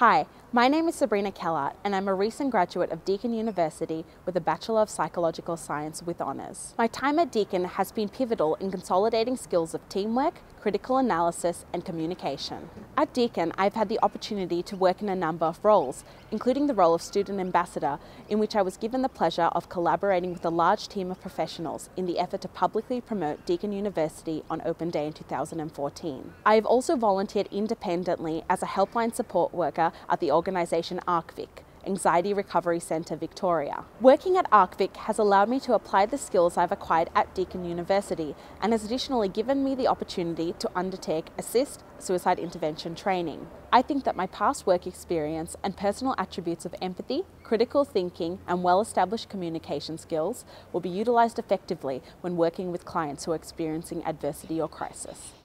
Hi, my name is Sabrina Kelaart and I'm a recent graduate of Deakin University with a Bachelor of Psychological Science with honours. My time at Deakin has been pivotal in consolidating skills of teamwork, critical analysis and communication. At Deakin, I've had the opportunity to work in a number of roles, including the role of student ambassador, in which I was given the pleasure of collaborating with a large team of professionals in the effort to publicly promote Deakin University on Open Day in 2014. I have also volunteered independently as a helpline support worker at the organisation ARCVIC, Anxiety Recovery Centre Victoria. Working at ARCVIC has allowed me to apply the skills I've acquired at Deakin University and has additionally given me the opportunity to undertake ASIST suicide intervention training. I think that my past work experience and personal attributes of empathy, critical thinking and well-established communication skills will be utilised effectively when working with clients who are experiencing adversity or crisis.